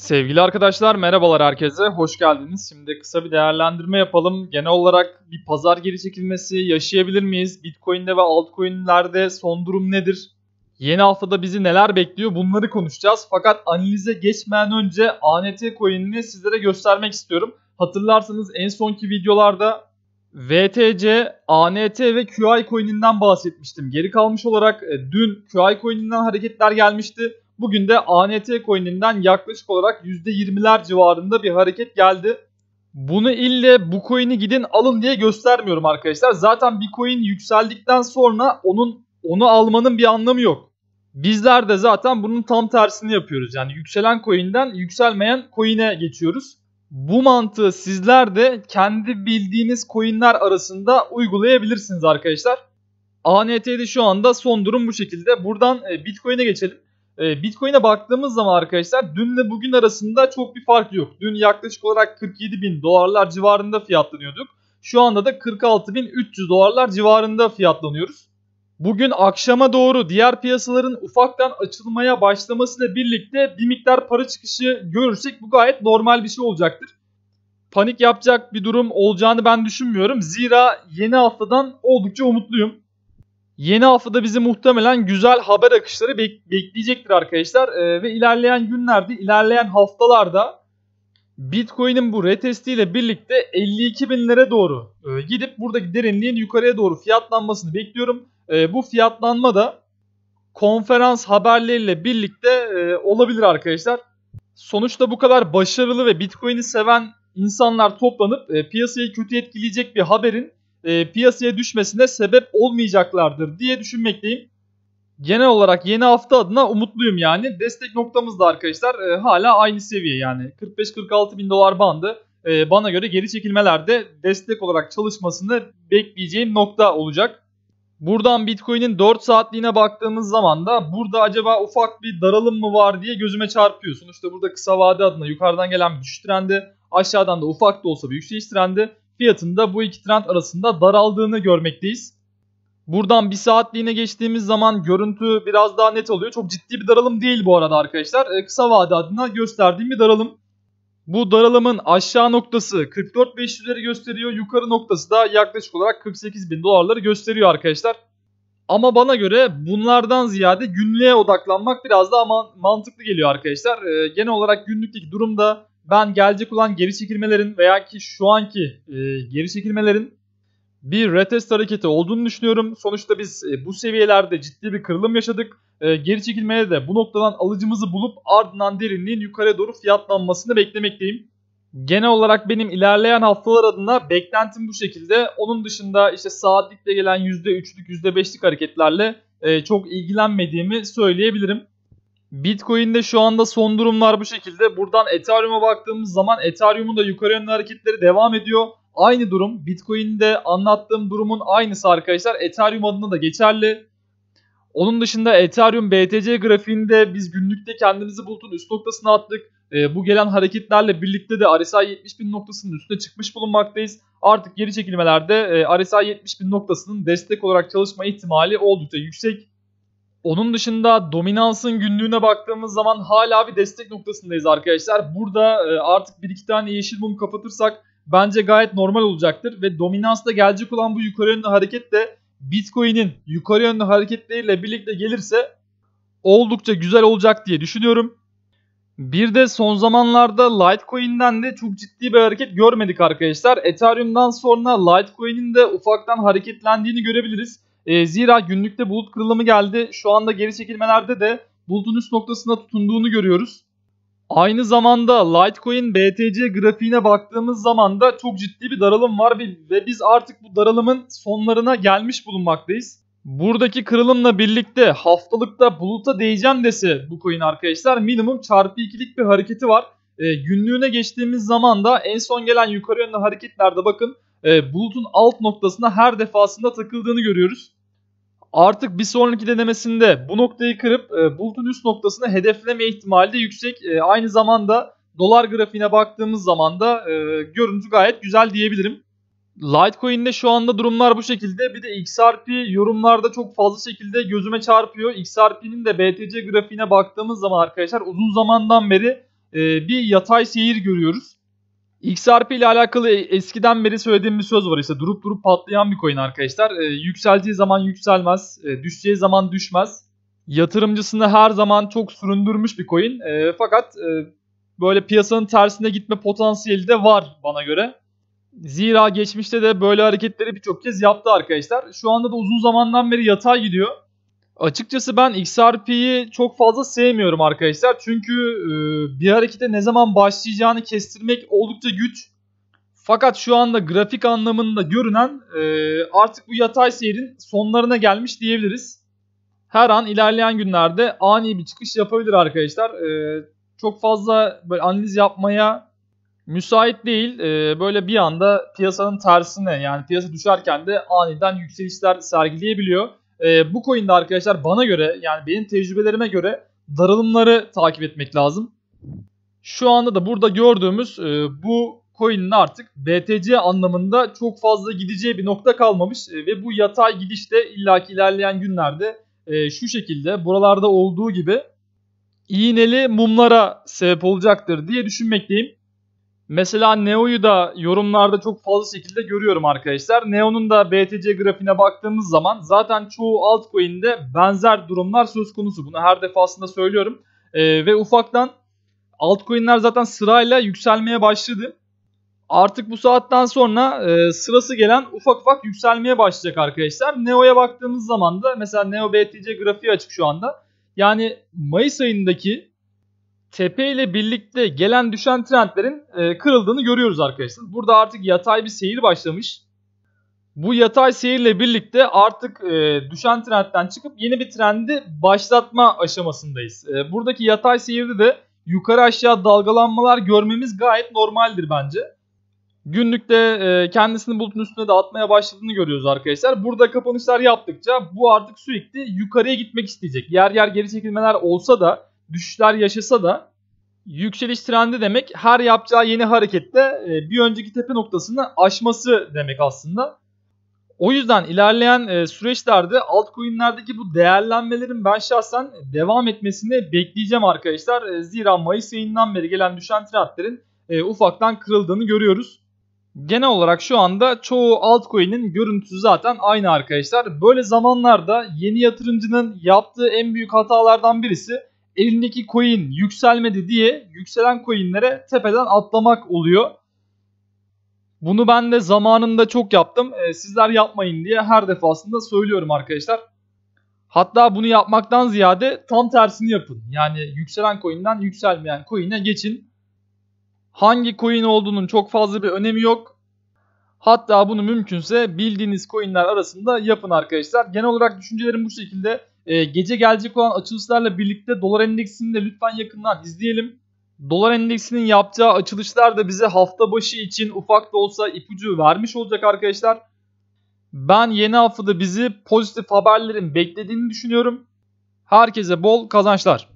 Sevgili arkadaşlar merhabalar herkese. Hoş geldiniz. Şimdi kısa bir değerlendirme yapalım. Genel olarak bir pazar geri çekilmesi yaşayabilir miyiz? Bitcoin'de ve altcoin'lerde son durum nedir? Yeni haftada bizi neler bekliyor bunları konuşacağız. Fakat analize geçmeden önce ANT coin'ini sizlere göstermek istiyorum. Hatırlarsanız en sonki videolarda VTC, ANT ve QI coin'inden bahsetmiştim. Geri kalmış olarak e, dün QI coin'inden hareketler gelmişti. Bugün de ANT coin'inden yaklaşık olarak %20'ler civarında bir hareket geldi. Bunu ille bu coin'i gidin alın diye göstermiyorum arkadaşlar. Zaten bir coin yükseldikten sonra onun onu almanın bir anlamı yok. Bizler de zaten bunun tam tersini yapıyoruz. Yani yükselen coin'den yükselmeyen coin'e geçiyoruz. Bu mantığı sizler de kendi bildiğiniz coin'ler arasında uygulayabilirsiniz arkadaşlar. ANT'de şu anda son durum bu şekilde. Buradan e, Bitcoin'e geçelim. E, Bitcoin'e baktığımız zaman arkadaşlar dünle bugün arasında çok bir fark yok. Dün yaklaşık olarak 47 bin dolarlar civarında fiyatlanıyorduk. Şu anda da 46 bin 300 dolarlar civarında fiyatlanıyoruz. Bugün akşama doğru diğer piyasaların ufaktan açılmaya başlamasıyla birlikte bir miktar para çıkışı görürsek bu gayet normal bir şey olacaktır. Panik yapacak bir durum olacağını ben düşünmüyorum. Zira yeni haftadan oldukça umutluyum. Yeni haftada bizi muhtemelen güzel haber akışları bek- bekleyecektir arkadaşlar. Ee, ve ilerleyen günlerde, ilerleyen haftalarda Bitcoin'in bu retestiyle birlikte 52 binlere doğru e, gidip buradaki derinliğin yukarıya doğru fiyatlanmasını bekliyorum. E, bu fiyatlanma da konferans haberleriyle birlikte e, olabilir arkadaşlar. Sonuçta bu kadar başarılı ve Bitcoin'i seven insanlar toplanıp e, piyasayı kötü etkileyecek bir haberin e, piyasaya düşmesine sebep olmayacaklardır diye düşünmekteyim. Genel olarak yeni hafta adına umutluyum yani. Destek noktamız da arkadaşlar e, hala aynı seviye yani. 45-46 bin dolar bandı. E, bana göre geri çekilmelerde destek olarak çalışmasını bekleyeceğim nokta olacak. Buradan Bitcoin'in 4 saatliğine baktığımız zaman da burada acaba ufak bir daralım mı var diye gözüme çarpıyor. Sonuçta burada kısa vade adına yukarıdan gelen bir düşüş trendi, aşağıdan da ufak da olsa bir yükseliş trendi fiyatında bu iki trend arasında daraldığını görmekteyiz. Buradan bir saatliğine geçtiğimiz zaman görüntü biraz daha net oluyor. Çok ciddi bir daralım değil bu arada arkadaşlar. E, kısa vade adına gösterdiğim bir daralım. Bu daralımın aşağı noktası 44.500'leri gösteriyor. Yukarı noktası da yaklaşık olarak 48.000 dolarları gösteriyor arkadaşlar. Ama bana göre bunlardan ziyade günlüğe odaklanmak biraz daha man- mantıklı geliyor arkadaşlar. E, genel olarak günlükteki durumda ben gelecek olan geri çekilmelerin veya ki şu anki e, geri çekilmelerin bir retest hareketi olduğunu düşünüyorum. Sonuçta biz e, bu seviyelerde ciddi bir kırılım yaşadık. E, geri çekilmeye de bu noktadan alıcımızı bulup ardından derinliğin yukarıya doğru fiyatlanmasını beklemekteyim. Genel olarak benim ilerleyen haftalar adına beklentim bu şekilde. Onun dışında işte saatlikte gelen %3'lük %5'lik hareketlerle e, çok ilgilenmediğimi söyleyebilirim. Bitcoin'de şu anda son durumlar bu şekilde. Buradan Ethereum'a baktığımız zaman Ethereum'un da yukarı yönlü hareketleri devam ediyor. Aynı durum Bitcoin'de anlattığım durumun aynısı arkadaşlar. Ethereum adına da geçerli. Onun dışında Ethereum BTC grafiğinde biz günlükte kendimizi bulutun üst noktasına attık. E, bu gelen hareketlerle birlikte de RSI 70.000 noktasının üstüne çıkmış bulunmaktayız. Artık geri çekilmelerde e, RSI 70.000 noktasının destek olarak çalışma ihtimali oldukça yüksek. Onun dışında dominansın günlüğüne baktığımız zaman hala bir destek noktasındayız arkadaşlar. Burada e, artık bir iki tane yeşil mum kapatırsak bence gayet normal olacaktır. Ve dominansta gelecek olan bu yukarı yönlü hareket de Bitcoin'in yukarı yönlü hareketleriyle birlikte gelirse oldukça güzel olacak diye düşünüyorum. Bir de son zamanlarda Litecoin'den de çok ciddi bir hareket görmedik arkadaşlar. Ethereum'dan sonra Litecoin'in de ufaktan hareketlendiğini görebiliriz. E, zira günlükte bulut kırılımı geldi. Şu anda geri çekilmelerde de bulutun üst noktasına tutunduğunu görüyoruz. Aynı zamanda Litecoin BTC grafiğine baktığımız zaman da çok ciddi bir daralım var ve biz artık bu daralımın sonlarına gelmiş bulunmaktayız. Buradaki kırılımla birlikte haftalıkta buluta değeceğim dese bu coin arkadaşlar minimum çarpı ikilik bir hareketi var. E, günlüğüne geçtiğimiz zaman da en son gelen yukarı yönlü hareketlerde bakın e, bulutun alt noktasına her defasında takıldığını görüyoruz. Artık bir sonraki denemesinde bu noktayı kırıp e, bulutun üst noktasını hedefleme ihtimali de yüksek. E, aynı zamanda dolar grafiğine baktığımız zaman da e, görüntü gayet güzel diyebilirim. Litecoin'de şu anda durumlar bu şekilde. Bir de XRP yorumlarda çok fazla şekilde gözüme çarpıyor. XRP'nin de BTC grafiğine baktığımız zaman arkadaşlar uzun zamandan beri e, bir yatay seyir görüyoruz. XRP ile alakalı eskiden beri söylediğim bir söz var işte durup durup patlayan bir coin arkadaşlar. E, yükseldiği zaman yükselmez, e, düşeceği zaman düşmez. Yatırımcısını her zaman çok süründürmüş bir coin. E, fakat e, böyle piyasanın tersine gitme potansiyeli de var bana göre. Zira geçmişte de böyle hareketleri birçok kez yaptı arkadaşlar. Şu anda da uzun zamandan beri yatay gidiyor. Açıkçası ben XRP'yi çok fazla sevmiyorum arkadaşlar. Çünkü e, bir harekete ne zaman başlayacağını kestirmek oldukça güç. Fakat şu anda grafik anlamında görünen e, artık bu yatay seyrin sonlarına gelmiş diyebiliriz. Her an ilerleyen günlerde ani bir çıkış yapabilir arkadaşlar. E, çok fazla böyle analiz yapmaya müsait değil. E, böyle bir anda piyasanın tersine yani piyasa düşerken de aniden yükselişler sergileyebiliyor. E, bu coin'de arkadaşlar bana göre yani benim tecrübelerime göre daralımları takip etmek lazım. Şu anda da burada gördüğümüz e, bu coin'in artık BTC anlamında çok fazla gideceği bir nokta kalmamış e, ve bu yatay gidişte illaki ilerleyen günlerde e, şu şekilde buralarda olduğu gibi iğneli mumlara sebep olacaktır diye düşünmekteyim. Mesela Neo'yu da yorumlarda çok fazla şekilde görüyorum arkadaşlar. Neo'nun da BTC grafiğine baktığımız zaman zaten çoğu altcoin'de benzer durumlar söz konusu. Bunu her defasında söylüyorum. Ee, ve ufaktan altcoin'ler zaten sırayla yükselmeye başladı. Artık bu saatten sonra e, sırası gelen ufak ufak yükselmeye başlayacak arkadaşlar. Neo'ya baktığımız zaman da mesela Neo BTC grafiği açık şu anda. Yani Mayıs ayındaki tepe ile birlikte gelen düşen trendlerin e, kırıldığını görüyoruz arkadaşlar. Burada artık yatay bir seyir başlamış. Bu yatay seyirle birlikte artık e, düşen trendten çıkıp yeni bir trendi başlatma aşamasındayız. E, buradaki yatay seyirde de yukarı aşağı dalgalanmalar görmemiz gayet normaldir bence. Günlükte e, kendisini bulutun üstüne de atmaya başladığını görüyoruz arkadaşlar. Burada kapanışlar yaptıkça bu artık sürekli yukarıya gitmek isteyecek. Yer yer geri çekilmeler olsa da düşüşler yaşasa da yükseliş trendi demek her yapacağı yeni harekette e, bir önceki tepe noktasını aşması demek aslında. O yüzden ilerleyen e, süreçlerde altcoin'lerdeki bu değerlenmelerin ben şahsen devam etmesini bekleyeceğim arkadaşlar. E, zira Mayıs ayından beri gelen düşen trendlerin ufaktan kırıldığını görüyoruz. Genel olarak şu anda çoğu altcoin'in görüntüsü zaten aynı arkadaşlar. Böyle zamanlarda yeni yatırımcının yaptığı en büyük hatalardan birisi elindeki coin yükselmedi diye yükselen coinlere tepeden atlamak oluyor. Bunu ben de zamanında çok yaptım. Ee, sizler yapmayın diye her defasında söylüyorum arkadaşlar. Hatta bunu yapmaktan ziyade tam tersini yapın. Yani yükselen coin'den yükselmeyen coin'e geçin. Hangi coin olduğunun çok fazla bir önemi yok. Hatta bunu mümkünse bildiğiniz coin'ler arasında yapın arkadaşlar. Genel olarak düşüncelerim bu şekilde. E, gece gelecek olan açılışlarla birlikte dolar endeksini de lütfen yakından izleyelim. Dolar endeksinin yapacağı açılışlar da bize hafta başı için ufak da olsa ipucu vermiş olacak arkadaşlar. Ben yeni haftada bizi pozitif haberlerin beklediğini düşünüyorum. Herkese bol kazançlar.